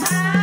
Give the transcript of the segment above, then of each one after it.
Bye.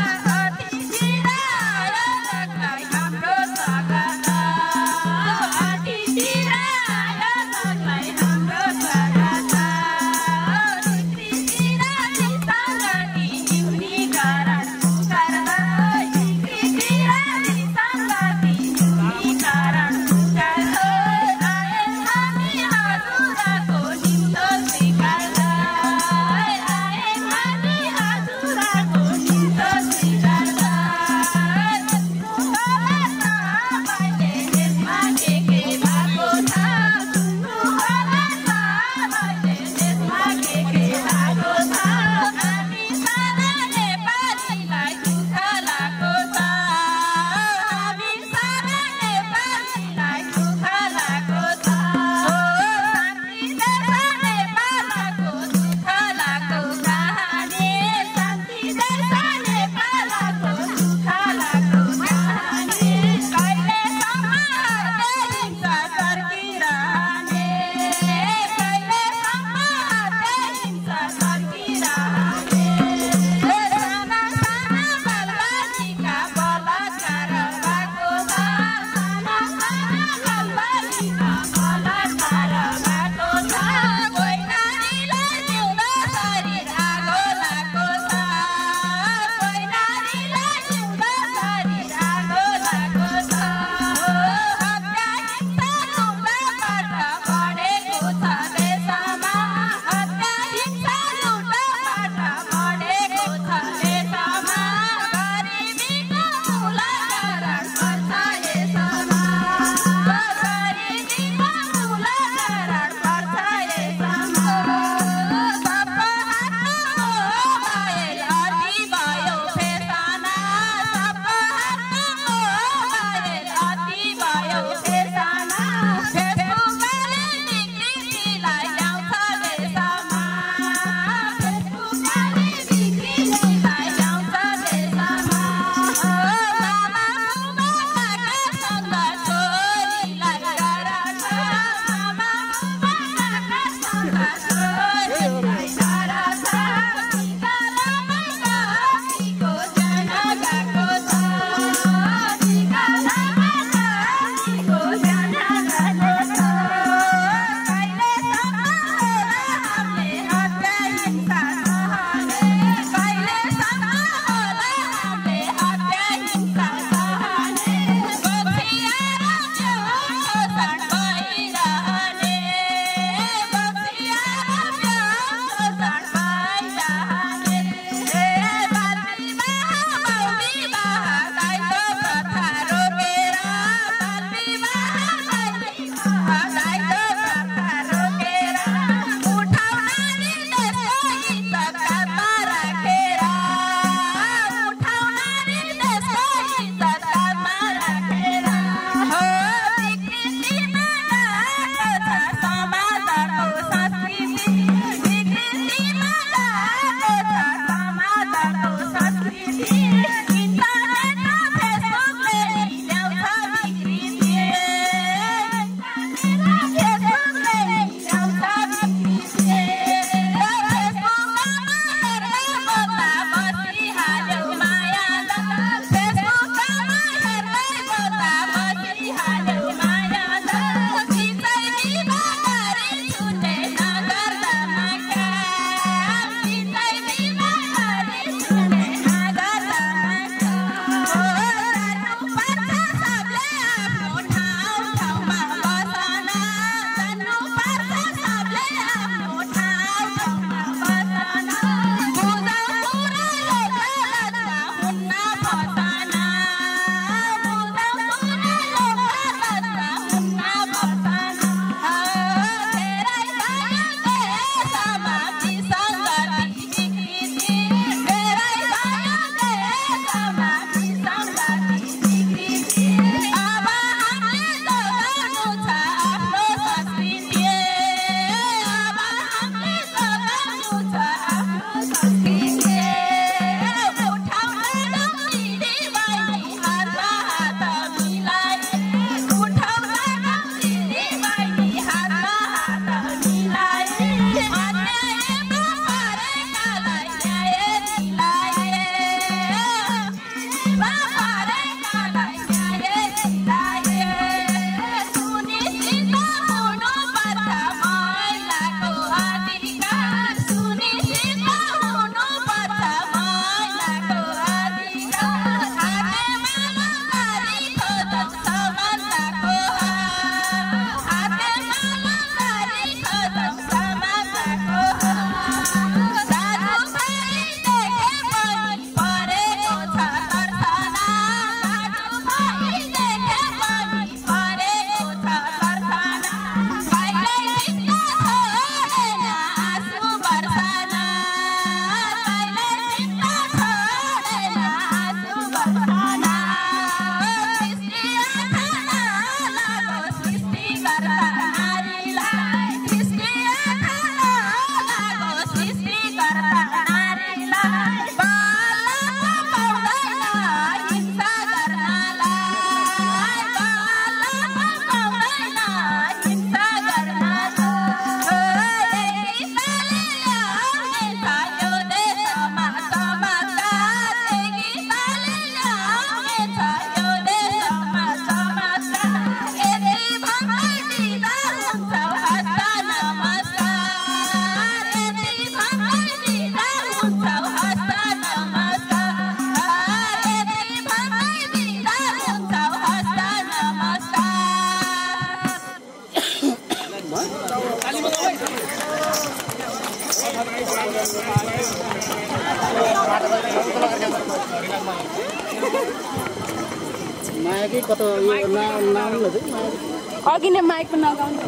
अघि नै माइकमा नगाउनु।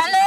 Hello.